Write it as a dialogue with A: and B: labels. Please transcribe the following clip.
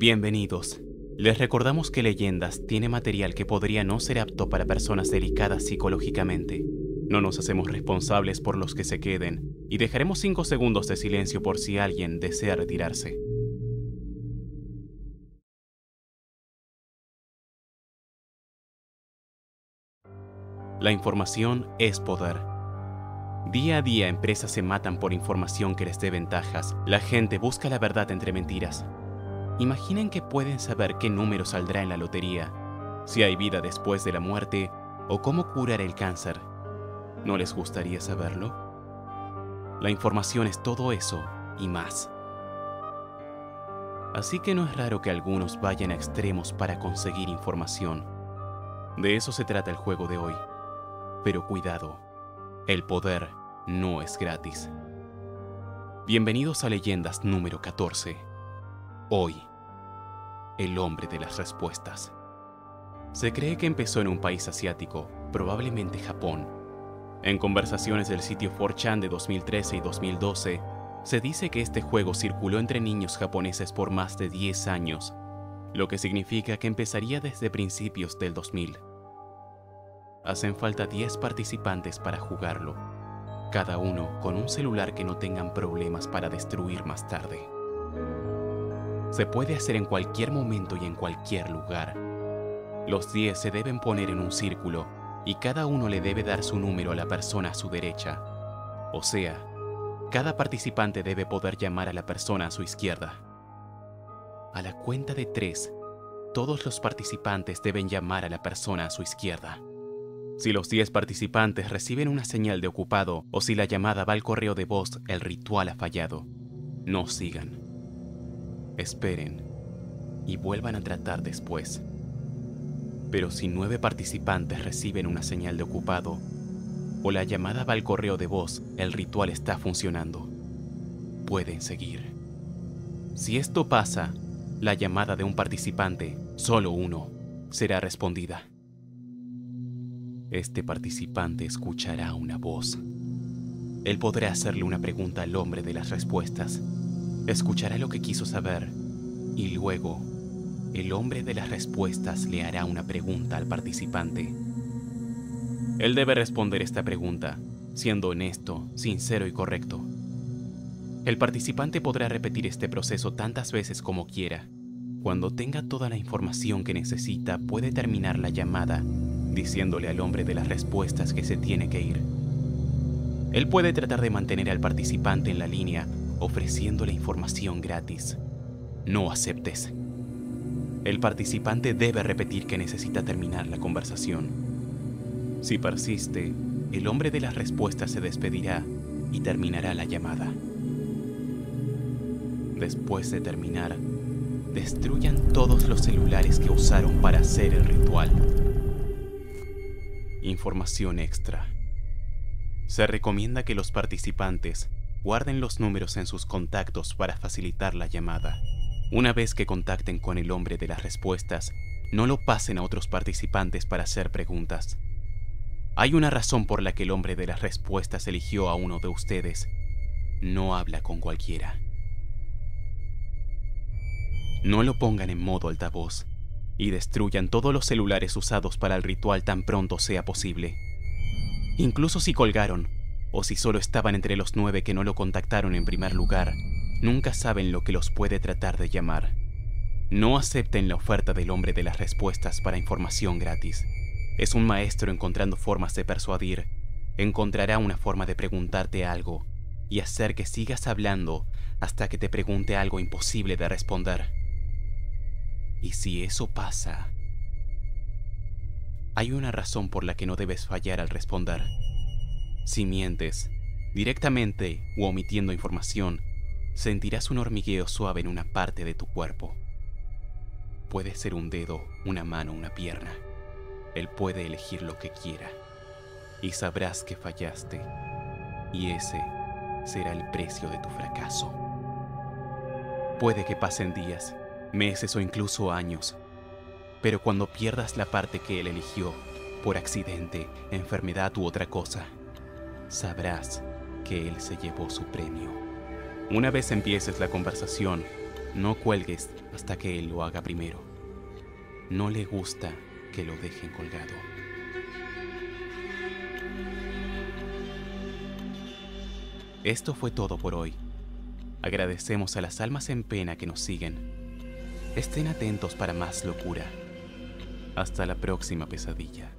A: Bienvenidos. Les recordamos que Leyendas tiene material que podría no ser apto para personas delicadas psicológicamente. No nos hacemos responsables por los que se queden y dejaremos 5 segundos de silencio por si alguien desea retirarse. La información es poder. Día a día empresas se matan por información que les dé ventajas. La gente busca la verdad entre mentiras. Imaginen que pueden saber qué número saldrá en la lotería, si hay vida después de la muerte o cómo curar el cáncer. ¿No les gustaría saberlo? La información es todo eso y más. Así que no es raro que algunos vayan a extremos para conseguir información. De eso se trata el juego de hoy. Pero cuidado, el poder no es gratis. Bienvenidos a Leyendas número 14. Hoy, el hombre de las respuestas. Se cree que empezó en un país asiático, probablemente Japón. En conversaciones del sitio 4chan de 2013 y 2012, se dice que este juego circuló entre niños japoneses por más de 10 años, lo que significa que empezaría desde principios del 2000 hacen falta 10 participantes para jugarlo, cada uno con un celular que no tengan problemas para destruir más tarde. Se puede hacer en cualquier momento y en cualquier lugar. Los 10 se deben poner en un círculo y cada uno le debe dar su número a la persona a su derecha. O sea, cada participante debe poder llamar a la persona a su izquierda. A la cuenta de 3, todos los participantes deben llamar a la persona a su izquierda. Si los 10 participantes reciben una señal de ocupado o si la llamada va al correo de voz, el ritual ha fallado. No sigan. Esperen y vuelvan a tratar después. Pero si nueve participantes reciben una señal de ocupado o la llamada va al correo de voz, el ritual está funcionando. Pueden seguir. Si esto pasa, la llamada de un participante, solo uno, será respondida este participante escuchará una voz. Él podrá hacerle una pregunta al hombre de las respuestas. Escuchará lo que quiso saber y luego el hombre de las respuestas le hará una pregunta al participante. Él debe responder esta pregunta, siendo honesto, sincero y correcto. El participante podrá repetir este proceso tantas veces como quiera. Cuando tenga toda la información que necesita, puede terminar la llamada diciéndole al hombre de las respuestas que se tiene que ir. Él puede tratar de mantener al participante en la línea ofreciéndole información gratis. No aceptes. El participante debe repetir que necesita terminar la conversación. Si persiste, el hombre de las respuestas se despedirá y terminará la llamada. Después de terminar, destruyan todos los celulares que usaron para hacer el ritual. Información extra. Se recomienda que los participantes guarden los números en sus contactos para facilitar la llamada. Una vez que contacten con el hombre de las respuestas, no lo pasen a otros participantes para hacer preguntas. Hay una razón por la que el hombre de las respuestas eligió a uno de ustedes. No habla con cualquiera. No lo pongan en modo altavoz y destruyan todos los celulares usados para el ritual tan pronto sea posible. Incluso si colgaron, o si solo estaban entre los nueve que no lo contactaron en primer lugar, nunca saben lo que los puede tratar de llamar. No acepten la oferta del hombre de las respuestas para información gratis. Es un maestro encontrando formas de persuadir. Encontrará una forma de preguntarte algo y hacer que sigas hablando hasta que te pregunte algo imposible de responder. Y si eso pasa, hay una razón por la que no debes fallar al responder. Si mientes, directamente u omitiendo información, sentirás un hormigueo suave en una parte de tu cuerpo. Puede ser un dedo, una mano, una pierna. Él puede elegir lo que quiera. Y sabrás que fallaste. Y ese será el precio de tu fracaso. Puede que pasen días meses o incluso años. Pero cuando pierdas la parte que él eligió, por accidente, enfermedad u otra cosa, sabrás que él se llevó su premio. Una vez empieces la conversación, No cuelgues hasta que él lo haga primero. No le gusta que lo dejen colgado. Esto fue todo por hoy. Agradecemos a las almas en pena que nos siguen. Estén atentos para más locura. Hasta la próxima pesadilla.